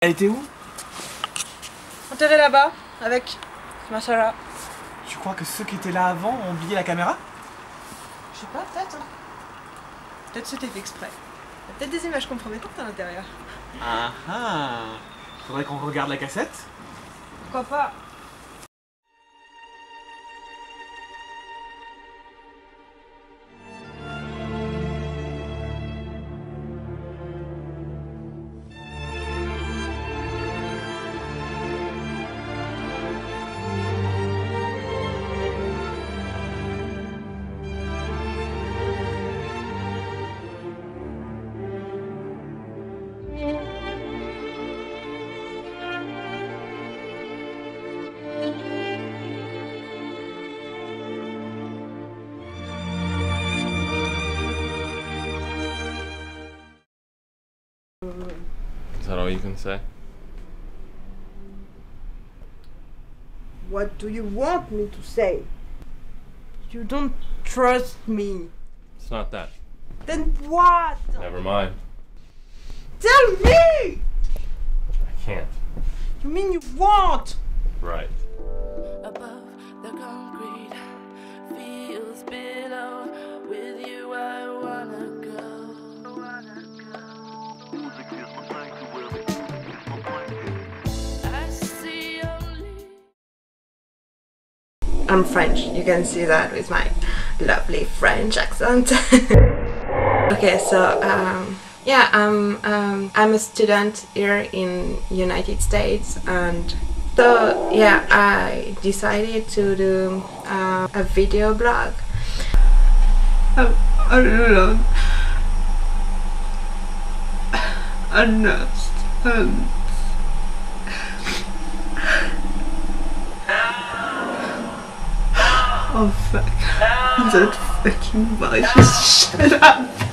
Elle était où? Enterré là-bas, avec Machala. Tu crois que ceux qui étaient là avant ont oublié la caméra? Je sais pas, peut-être. hein. Peut-être c'était fait exprès. Il y a peut-être des images compromettantes à l'intérieur. Ah ah Faudrait qu'on regarde la cassette Pourquoi pas? Is that all you can say? What do you want me to say? You don't trust me. It's not that. Then what? Never mind. Tell me! I can't. You mean you won't? Right. above the concrete feels below with you i wanna go i see only I'm French. You can see that with my lovely French accent. okay, so um, yeah, I'm um, I'm a student here in United States, and so yeah, I decided to do uh, a video blog. I'm alone. A nurse and Oh fuck. That fucking voice. Shut up.